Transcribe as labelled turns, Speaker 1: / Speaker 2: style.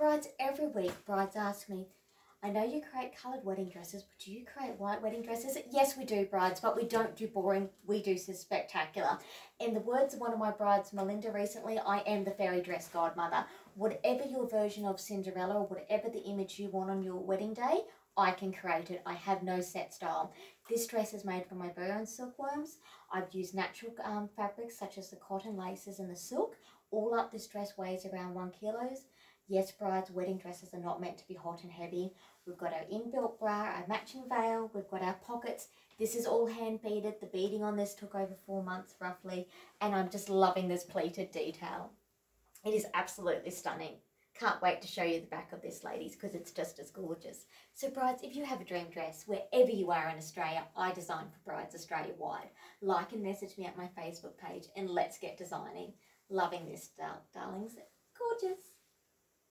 Speaker 1: Brides, every week, brides ask me, I know you create coloured wedding dresses, but do you create white wedding dresses? Yes, we do, brides, but we don't do boring. We do spectacular. In the words of one of my brides, Melinda, recently, I am the fairy dress godmother. Whatever your version of Cinderella or whatever the image you want on your wedding day, I can create it. I have no set style. This dress is made from my very own silkworms. I've used natural um, fabrics such as the cotton laces and the silk. All up this dress weighs around one kilos. Yes, brides, wedding dresses are not meant to be hot and heavy. We've got our inbuilt bra, our matching veil, we've got our pockets. This is all hand beaded. The beading on this took over four months roughly, and I'm just loving this pleated detail. It is absolutely stunning. Can't wait to show you the back of this, ladies, because it's just as gorgeous. So, brides, if you have a dream dress, wherever you are in Australia, I design for Brides Australia wide. Like and message me at my Facebook page, and let's get designing. Loving this, darlings. Gorgeous.